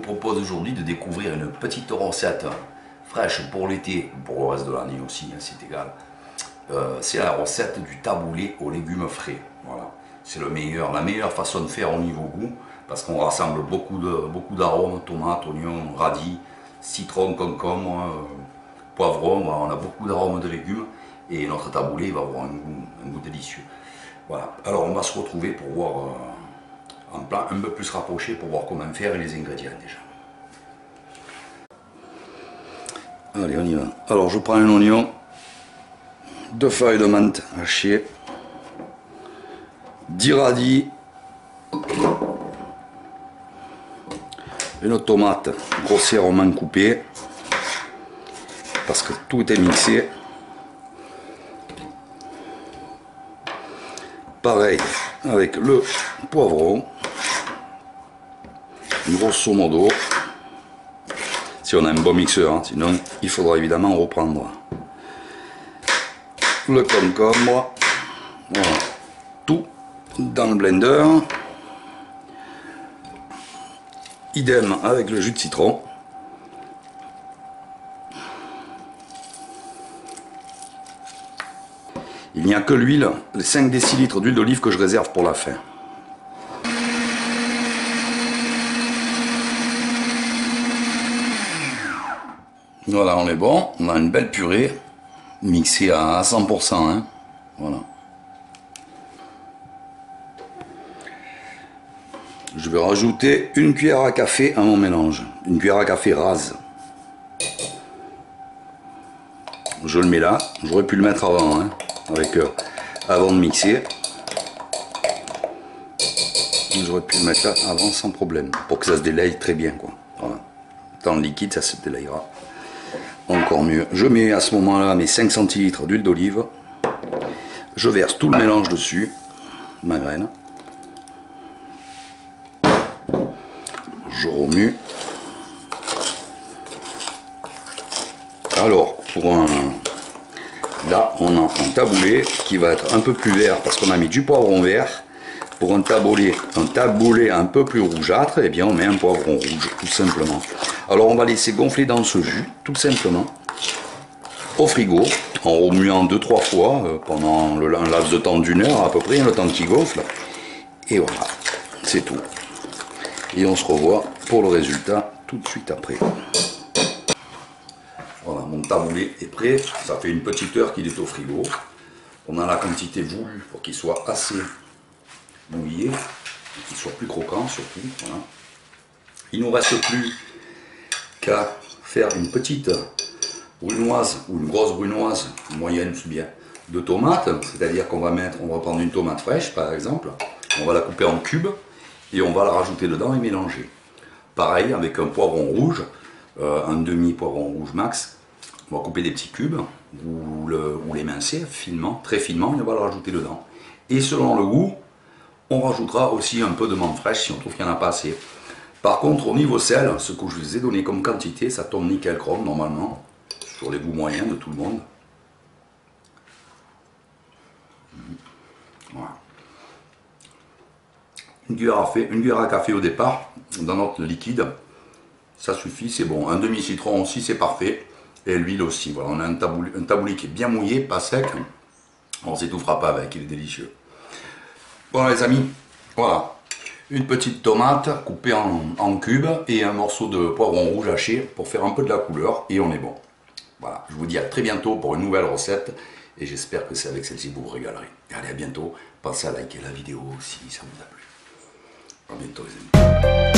propose aujourd'hui de découvrir une petite recette fraîche pour l'été, pour le reste de l'année aussi, hein, c'est égal. Euh, c'est la recette du taboulé aux légumes frais. Voilà. C'est le meilleur, la meilleure façon de faire au niveau goût, parce qu'on rassemble beaucoup de beaucoup d'arômes, tomates, oignons, radis, citron, concombre, euh, poivron, on a beaucoup d'arômes de légumes, et notre taboulé va avoir un goût, un goût délicieux. Voilà. Alors on va se retrouver pour voir euh, un plat un peu plus rapproché pour voir comment faire et les ingrédients déjà. Allez, on y va. Alors, je prends un oignon, deux feuilles de menthe hachées, 10 radis, une tomate grossièrement coupée, parce que tout est mixé. Pareil avec le poivron, grosso modo si on a un bon mixeur, hein. sinon il faudra évidemment reprendre le concombre, voilà. tout dans le blender, idem avec le jus de citron, il n'y a que l'huile, les 5 décilitres d'huile d'olive que je réserve pour la fin. Voilà, on est bon. On a une belle purée mixée à 100%. Hein. Voilà. Je vais rajouter une cuillère à café à mon mélange. Une cuillère à café rase. Je le mets là. J'aurais pu le mettre avant, hein, avec, euh, avant de mixer. J'aurais pu le mettre là avant sans problème, pour que ça se délaye très bien. Quoi. Dans le liquide, ça se délayera encore mieux. Je mets à ce moment-là mes 5 centilitres d'huile d'olive. Je verse tout le mélange dessus, ma graine. Je remue. Alors, pour un... Là, on a un taboulé qui va être un peu plus vert parce qu'on a mis du poivron vert. Pour un taboulé, un taboulé un peu plus rougeâtre, eh bien on met un poivron rouge, tout simplement. Alors on va laisser gonfler dans ce jus, tout simplement, au frigo, en remuant deux trois fois euh, pendant le, un laps de temps d'une heure à peu près, le temps qu'il gonfle. Et voilà, c'est tout. Et on se revoit pour le résultat tout de suite après. Voilà, mon taboulé est prêt. Ça fait une petite heure qu'il est au frigo. On a la quantité voulue pour qu'il soit assez mouillé, qu'il soit plus croquant surtout. Il ne nous reste plus qu'à faire une petite brunoise ou une grosse brunoise, moyenne bien, de tomates, c'est-à-dire qu'on va mettre, on va prendre une tomate fraîche par exemple, on va la couper en cubes et on va la rajouter dedans et mélanger. Pareil avec un poivron rouge, euh, un demi poivron rouge max, on va couper des petits cubes ou, le, ou l'émincer finement, très finement et on va le rajouter dedans. Et selon le goût, on rajoutera aussi un peu de menthe fraîche si on trouve qu'il n'y en a pas assez. Par contre, au niveau sel, ce que je vous ai donné comme quantité, ça tombe nickel chrome normalement, sur les goûts moyens de tout le monde. Voilà. Une cuillère, à café, une à café au départ, dans notre liquide, ça suffit, c'est bon. Un demi-citron aussi, c'est parfait. Et l'huile aussi. Voilà, on a un taboulé, un taboulé qui est bien mouillé, pas sec. On ne s'étouffera pas avec, il est délicieux. Bon les amis, voilà une petite tomate coupée en, cubes et un morceau de poivron rouge haché pour faire un peu de la couleur et on est bon. Voilà, je vous dis à très bientôt pour une nouvelle recette et j'espère que c'est avec celle-ci que vous vous régalerez. Allez, à bientôt. Pensez à liker la vidéo si ça vous a plu. A bientôt les amis.